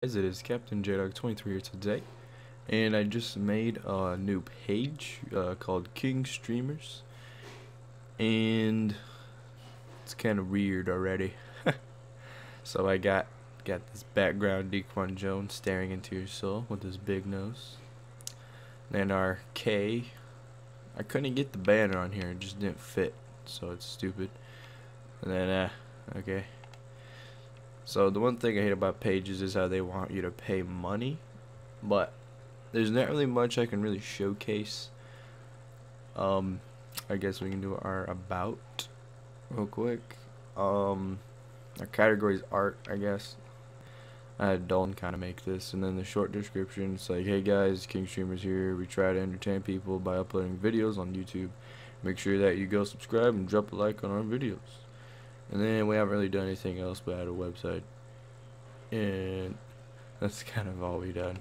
As it is Captain JDog23 here today, and I just made a new page uh, called King Streamers, and it's kind of weird already. so I got got this background Dequan Jones staring into your soul with his big nose. Then our K, I couldn't get the banner on here; it just didn't fit, so it's stupid. And then uh, okay. So the one thing I hate about pages is how they want you to pay money, but there's not really much I can really showcase. Um, I guess we can do our about real quick. Um, our category is art, I guess. I had Dalton kind of make this, and then the short description. It's like, hey guys, King Streamers here. We try to entertain people by uploading videos on YouTube. Make sure that you go subscribe and drop a like on our videos. And then we haven't really done anything else but add a website. And that's kind of all we done.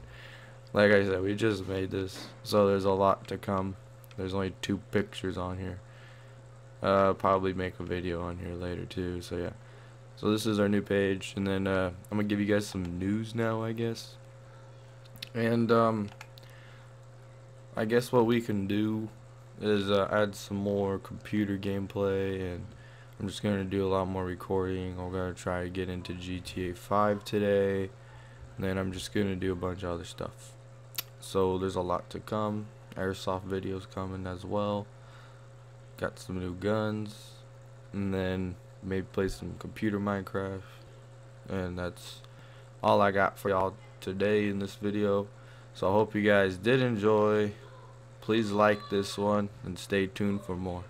Like I said, we just made this. So there's a lot to come. There's only two pictures on here. Uh, probably make a video on here later too. So yeah. So this is our new page. And then uh, I'm going to give you guys some news now, I guess. And um, I guess what we can do is uh, add some more computer gameplay and I'm just going to do a lot more recording. I'm going to try to get into GTA 5 today. And then I'm just going to do a bunch of other stuff. So there's a lot to come. Airsoft videos coming as well. Got some new guns. And then maybe play some computer Minecraft. And that's all I got for y'all today in this video. So I hope you guys did enjoy. Please like this one and stay tuned for more.